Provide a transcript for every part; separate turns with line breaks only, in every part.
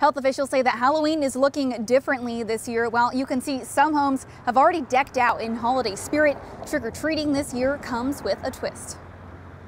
Health officials say that Halloween is looking differently this year. While you can see some homes have already decked out in holiday spirit, trick-or-treating this year comes with a twist.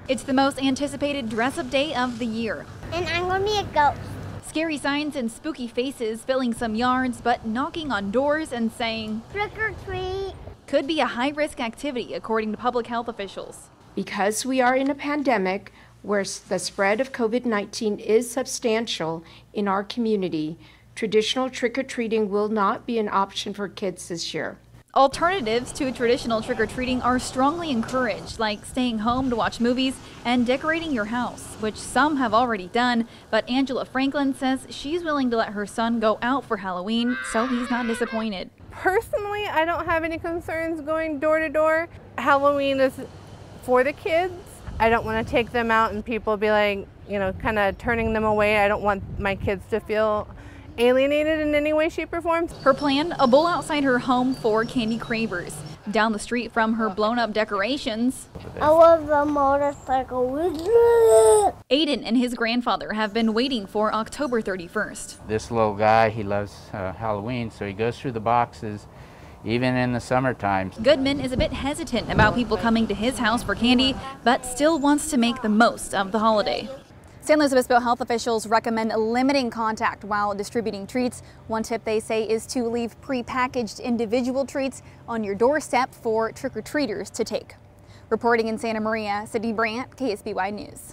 It's the most anticipated dress-up day of the year.
And I'm going to be a ghost.
Scary signs and spooky faces filling some yards, but knocking on doors and saying,
Trick or treat.
Could be a high-risk activity, according to public health officials.
Because we are in a pandemic, where the spread of COVID 19 is substantial in our community, traditional trick or treating will not be an option for kids this year.
Alternatives to traditional trick or treating are strongly encouraged, like staying home to watch movies and decorating your house, which some have already done. But Angela Franklin says she's willing to let her son go out for Halloween, so he's not disappointed.
Personally, I don't have any concerns going door to door. Halloween is for the kids I don't want to take them out and people be like, you know, kind of turning them away. I don't want my kids to feel alienated in any way, shape, or form.
Her plan, a bowl outside her home for candy cravers. Down the street from her blown up decorations.
I love the motorcycle.
Aiden and his grandfather have been waiting for October 31st.
This little guy, he loves uh, Halloween, so he goes through the boxes even in the summer times.
Goodman is a bit hesitant about people coming to his house for candy, but still wants to make the most of the holiday. San Luis Obispo health officials recommend limiting contact while distributing treats. One tip they say is to leave prepackaged individual treats on your doorstep for trick-or-treaters to take. Reporting in Santa Maria, Cindy Brandt, KSBY News.